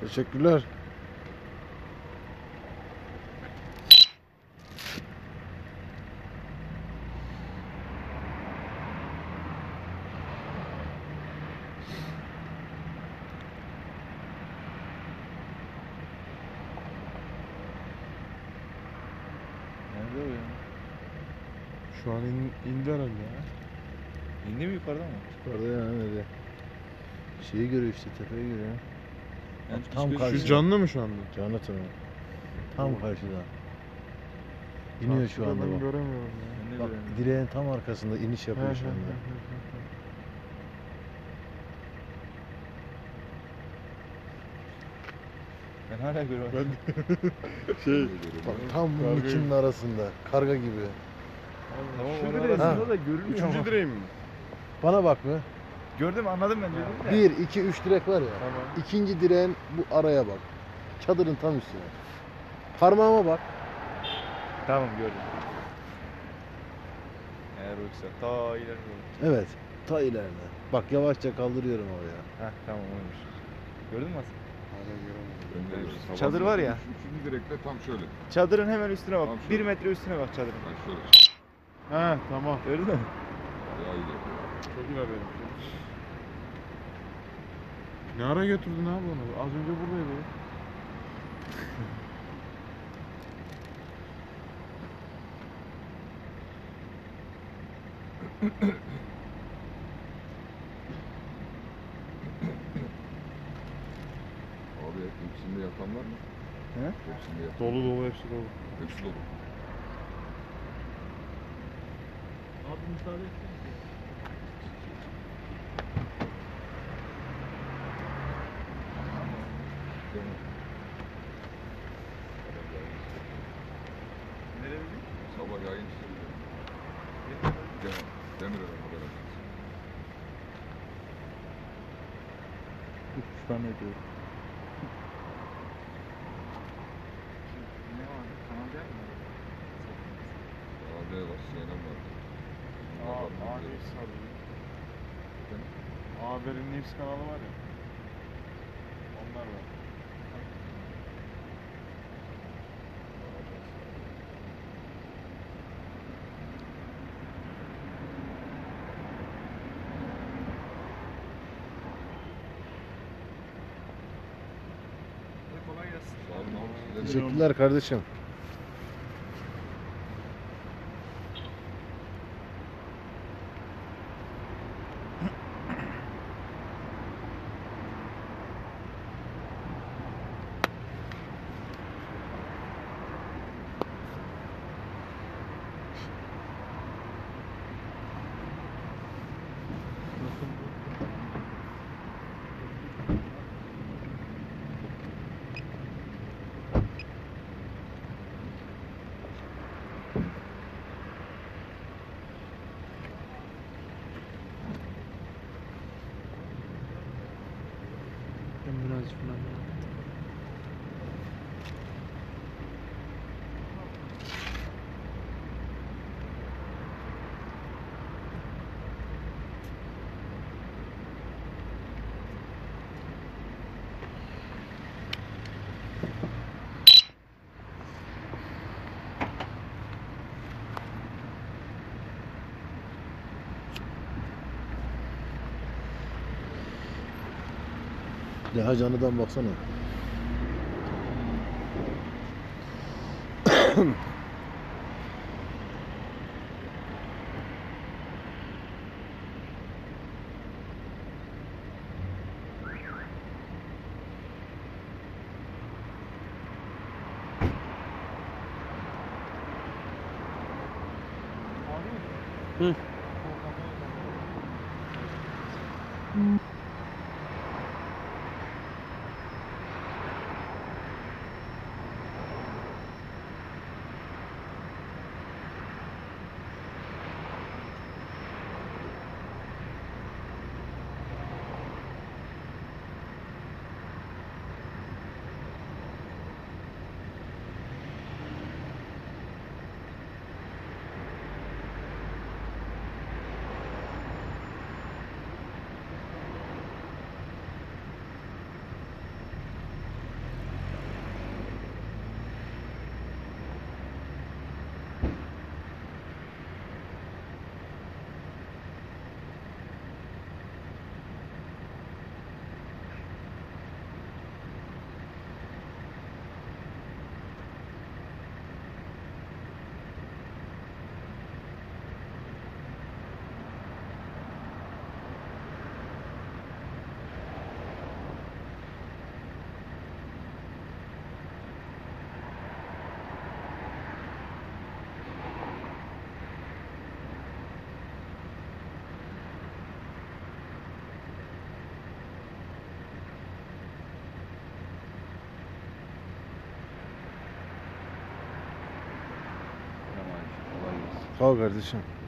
Teşekkürler. Nerede o ya? Şu an in, indi herhalde ya. İndi mi yukarıda mı? Yukarıda ya nerede? Şeyi görüyor işte tepeyi görüyor. Yani Tam karşı- Şu canlı mı şu anda? Canlı tabii. Tam karşıda. İniyor şu anda Ben bak. göremiyorum ya. Ben de Bak göremiyorum. direğin tam arkasında iniş He, yapıyor he, şu he, anda. he, he, he. Ben hala görüyorum. Şey, Bak tam bunun Kargayı- ikinin arasında. Karga gibi. Tamam Şu onun direğin- arasında da görünmüyor Üçüncü direğim mi? Bana bak be. Gördüm anladım ben dedim de. 1, 2, 3 direk var ya. Tamam. İkinci direğin bu araya bak. Çadırın tam üstüne. Parmağıma bak. Tamam gördüm. Eğer oysa ta ileride. Evet. Ta ileride. Bak yavaşça kaldırıyorum oraya. Heh tamam oymuş. Gördün mü Hasan? Hala göremedim. Çadır var ya. üç- Üçüncü direkte tam şöyle. Çadırın hemen üstüne bak. Tamam, Bir metre üstüne bak çadırın. Ben şöyle. He tamam. Gördün mü? Bayağı iyi. Çok ilerledim. Ne ara götürdün abi onu? Az önce buradaydı. Abi hepsinde yatan var mı? He? Hepsinde yatan. Dolu dolu hepsi dolu. Hepsi dolu. Nereye Demir, demir adam haber ajansı. Üç tane ediyor. Ne var? Kanal değil mi? AD var, CNN var. Aa, Bunlar var, var. abi. Efendim? A Haber'in News kanalı var ya. Onlar var. Teşekkürler kardeşim. Deha canıdan baksana. Hı. خواب ورزشم